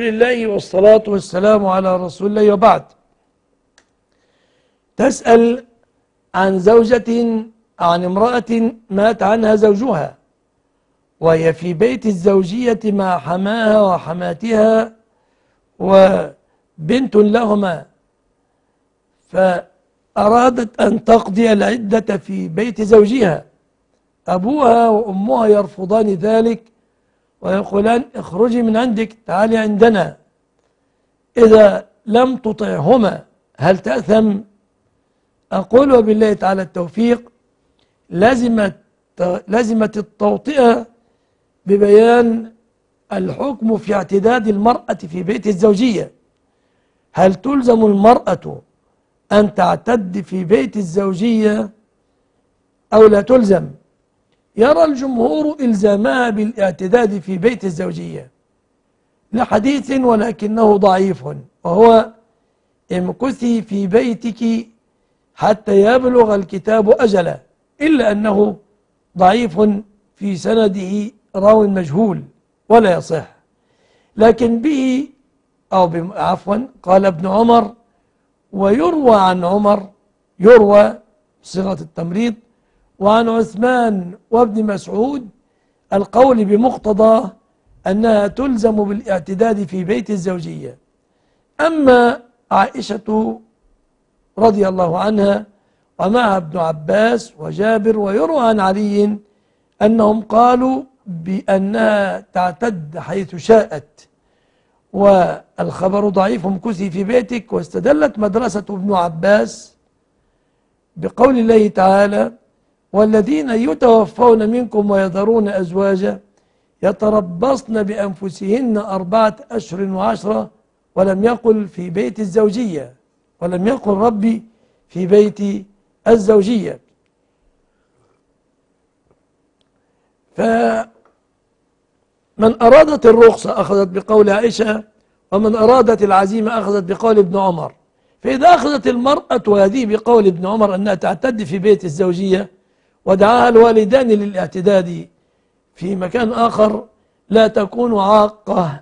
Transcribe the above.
لله والصلاة والسلام على رسول الله وبعد. تسأل عن زوجة عن امرأة مات عنها زوجها وهي في بيت الزوجية مع حماها وحماتها وبنت لهما. فأرادت أن تقضي العدة في بيت زوجها. أبوها وأمها يرفضان ذلك ويقولان اخرجي من عندك تعالي عندنا. إذا لم تطعهما هل تأثم؟ أقول وبالله تعالى التوفيق لازمت لازمت التوطئة ببيان الحكم في اعتداد المرأة في بيت الزوجية. هل تلزم المرأة أن تعتد في بيت الزوجية أو لا تلزم؟ يرى الجمهور إلزامها بالاعتداد في بيت الزوجية. لحديث ولكنه ضعيف وهو امكثي في بيتك حتى يبلغ الكتاب أجله إلا أنه ضعيف في سنده راو مجهول ولا يصح. لكن به أو عفوا قال ابن عمر ويروى عن عمر يروى صيغة التمريض وعن عثمان وابن مسعود القول بمقتضى أنها تلزم بالاعتداد في بيت الزوجية. أما عائشة رضي الله عنها ومعها ابن عباس وجابر ويروى عن علي أنهم قالوا بأنها تعتد حيث شاءت. والخبر ضعيف مكثي في بيتك واستدلت مدرسة ابن عباس بقول الله تعالى والذين يتوفون منكم ويذرون أزواجا يتربصن بأنفسهن أربعة أشهر وعشرة ولم يقل في بيت الزوجية ولم يقل ربي في بيت الزوجية. فمن أرادت الرخصة أخذت بقول عائشة ومن أرادت العزيمة أخذت بقول ابن عمر. فإذا أخذت المرأة وهذه بقول ابن عمر أنها تعتد في بيت الزوجية ودعاها الوالدان للاعتداد في مكان آخر لا تكون عاقة.